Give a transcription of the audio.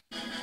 you